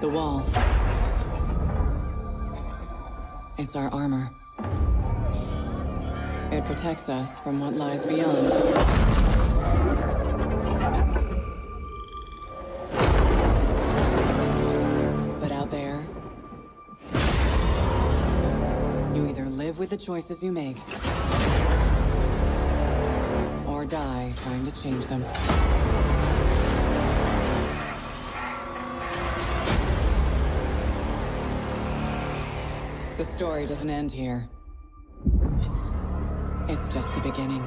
The wall. It's our armor. It protects us from what lies beyond. But out there, you either live with the choices you make, or die trying to change them. The story doesn't end here. It's just the beginning.